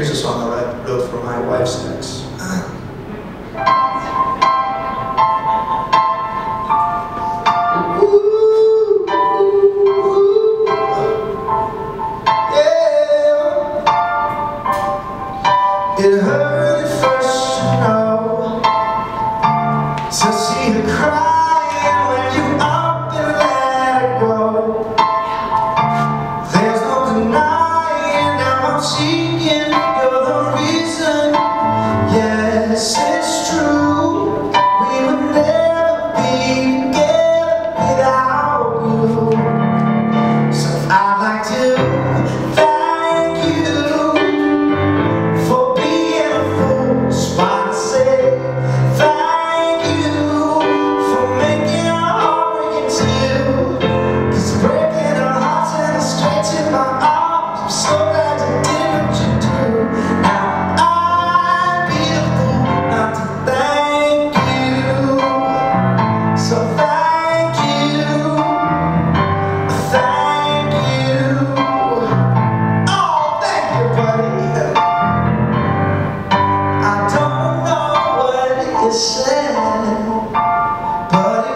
Here's a song that I wrote for my wife's ex. It hurts.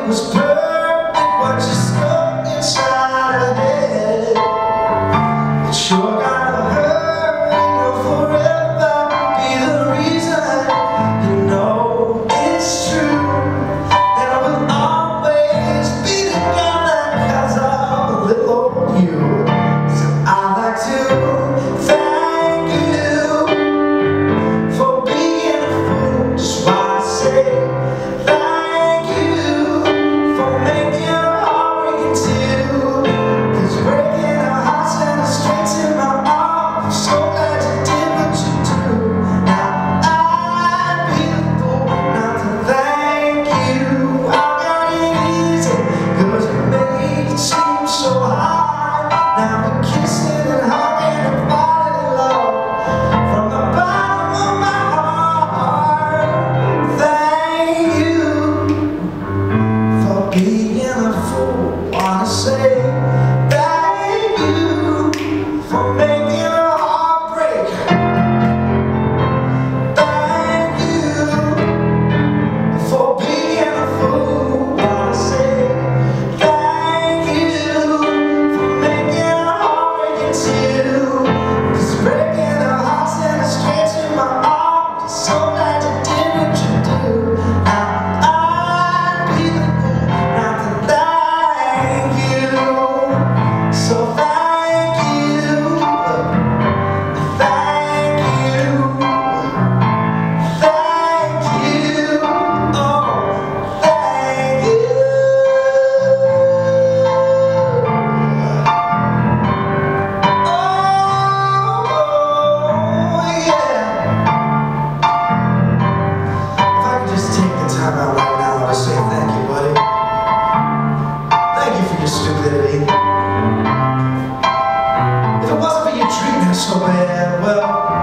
was square well